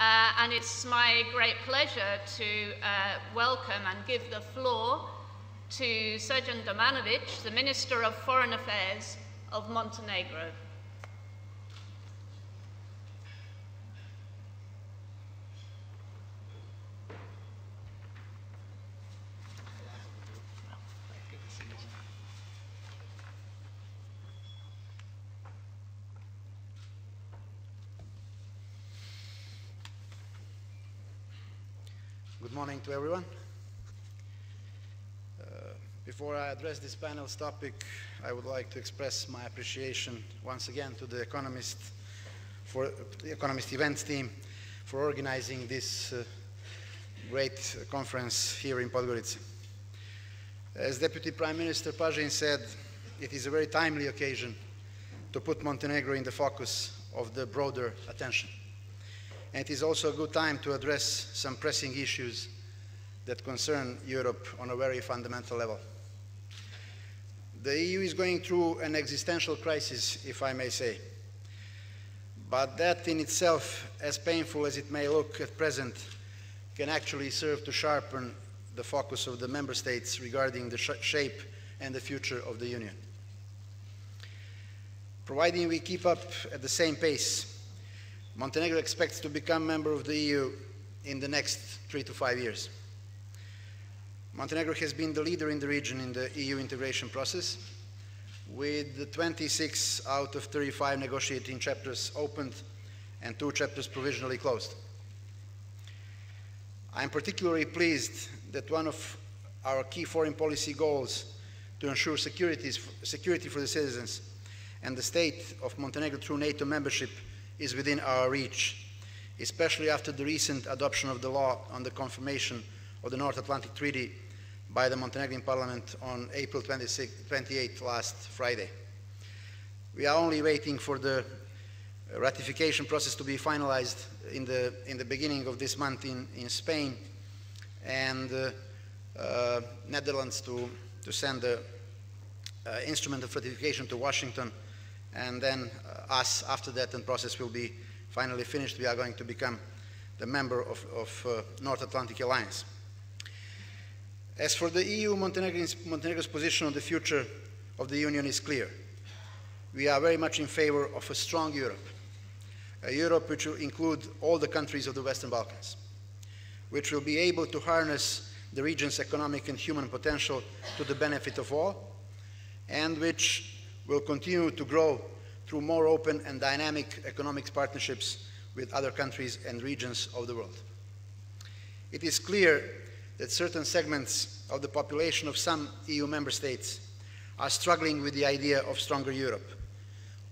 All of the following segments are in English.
Uh, and it's my great pleasure to uh, welcome and give the floor to Srđan Darmanović, the Minister of Foreign Affairs of Montenegro. Good morning to everyone. Uh, before I address this panel's topic, I would like to express my appreciation once again to the Economist, for, the Economist events team for organizing this uh, great conference here in Podgorica. As Deputy Prime Minister Pazin said, it is a very timely occasion to put Montenegro in the focus of the broader attention and it is also a good time to address some pressing issues that concern Europe on a very fundamental level. The EU is going through an existential crisis, if I may say. But that in itself, as painful as it may look at present, can actually serve to sharpen the focus of the member states regarding the sh shape and the future of the Union. Providing we keep up at the same pace, Montenegro expects to become a member of the EU in the next three to five years. Montenegro has been the leader in the region in the EU integration process, with 26 out of 35 negotiating chapters opened and two chapters provisionally closed. I am particularly pleased that one of our key foreign policy goals to ensure security for the citizens and the state of Montenegro through NATO membership is within our reach, especially after the recent adoption of the law on the confirmation of the North Atlantic Treaty by the Montenegrin Parliament on April 26, 28 last Friday. We are only waiting for the ratification process to be finalized in the, in the beginning of this month in, in Spain and uh, uh, Netherlands to, to send the uh, instrument of ratification to Washington and then uh, us, after that, and process will be finally finished, we are going to become the member of, of uh, North Atlantic Alliance. As for the EU, Montenegro's, Montenegro's position on the future of the Union is clear. We are very much in favor of a strong Europe, a Europe which will include all the countries of the Western Balkans, which will be able to harness the region's economic and human potential to the benefit of all, and which will continue to grow through more open and dynamic economic partnerships with other countries and regions of the world. It is clear that certain segments of the population of some EU member states are struggling with the idea of stronger Europe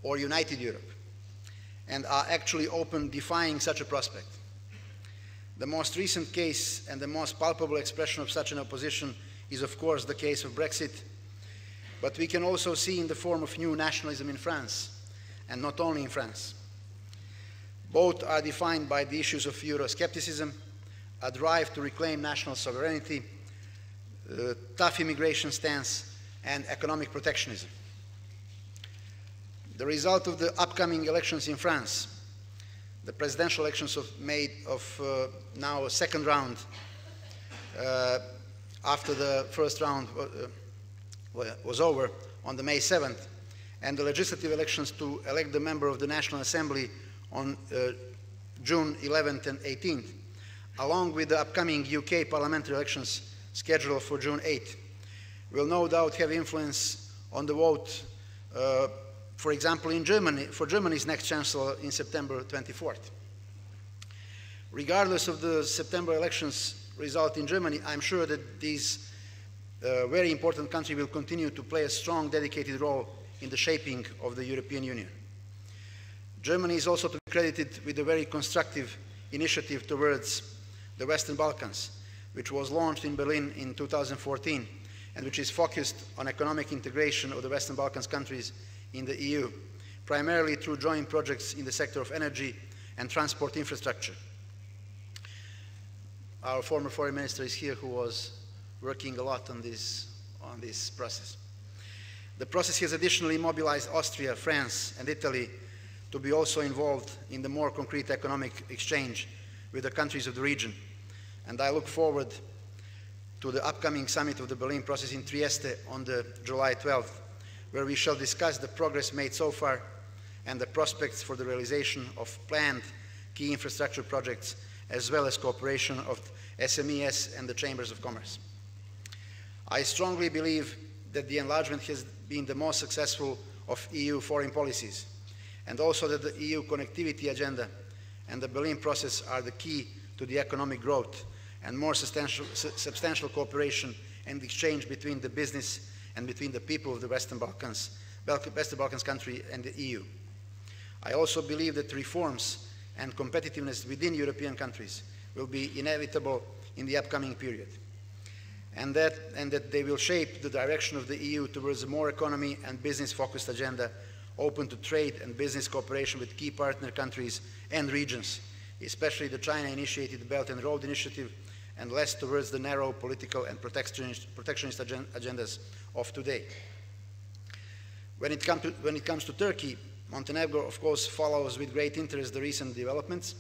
or united Europe and are actually open defying such a prospect. The most recent case and the most palpable expression of such an opposition is of course the case of Brexit but we can also see in the form of new nationalism in France, and not only in France. Both are defined by the issues of Euroscepticism, a drive to reclaim national sovereignty, uh, tough immigration stance, and economic protectionism. The result of the upcoming elections in France, the presidential elections of May of uh, now a second round uh, after the first round uh, was over on the May 7th, and the legislative elections to elect the member of the National Assembly on uh, June 11th and 18th, along with the upcoming UK parliamentary elections scheduled for June 8th, will no doubt have influence on the vote, uh, for example, in Germany, for Germany's next chancellor in September 24th. Regardless of the September elections result in Germany, I'm sure that these a very important country will continue to play a strong, dedicated role in the shaping of the European Union. Germany is also to be credited with a very constructive initiative towards the Western Balkans, which was launched in Berlin in 2014 and which is focused on economic integration of the Western Balkans countries in the EU, primarily through joint projects in the sector of energy and transport infrastructure. Our former foreign minister is here who was working a lot on this, on this process. The process has additionally mobilized Austria, France, and Italy to be also involved in the more concrete economic exchange with the countries of the region. And I look forward to the upcoming summit of the Berlin process in Trieste on the July 12th, where we shall discuss the progress made so far and the prospects for the realization of planned key infrastructure projects, as well as cooperation of SMEs and the Chambers of Commerce. I strongly believe that the enlargement has been the most successful of EU foreign policies, and also that the EU connectivity agenda and the Berlin process are the key to the economic growth and more substantial, substantial cooperation and exchange between the business and between the people of the Western Balkans, Western Balkans country and the EU. I also believe that reforms and competitiveness within European countries will be inevitable in the upcoming period. And that, and that they will shape the direction of the EU towards a more economy and business focused agenda open to trade and business cooperation with key partner countries and regions, especially the China initiated Belt and Road Initiative and less towards the narrow political and protectionist, protectionist agendas of today. When it, to, when it comes to Turkey, Montenegro, of course, follows with great interest the recent developments,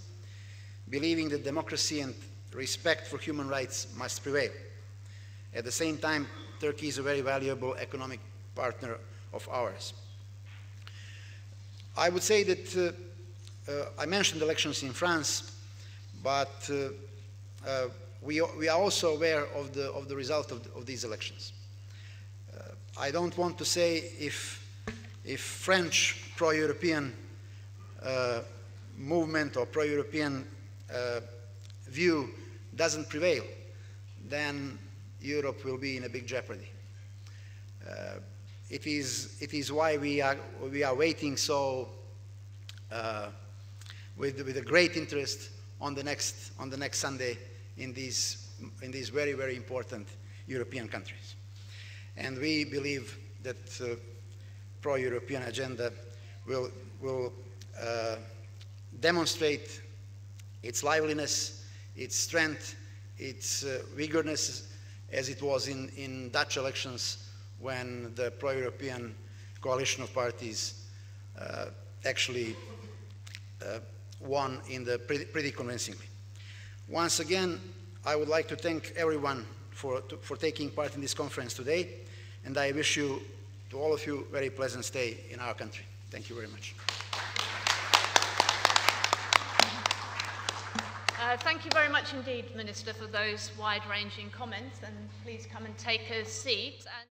believing that democracy and respect for human rights must prevail. At the same time, Turkey is a very valuable economic partner of ours. I would say that uh, uh, I mentioned elections in France, but uh, uh we, we are also aware of the, of the result of, the, of these elections. Uh, I don't want to say if, if French pro-European uh, movement or pro-European view doesn't prevail, then Europe will be in a big jeopardy. Uh, it, is, it is why we are, we are waiting so uh, with, with a great interest on the next, on the next Sunday in these, in these very, very important European countries. And we believe that uh, pro-European agenda will, will uh, demonstrate its liveliness, its strength, its uh, as it was in, in Dutch elections when the pro-European coalition of parties uh, actually uh, won in the pretty, pretty, convincingly. Once again, I would like to thank everyone for, to, for taking part in this conference today, and I wish you, to all of you, a very pleasant stay in our country. Thank you very much. Thank you very much indeed, Minister, for those wide-ranging comments, and please come and take a seat. And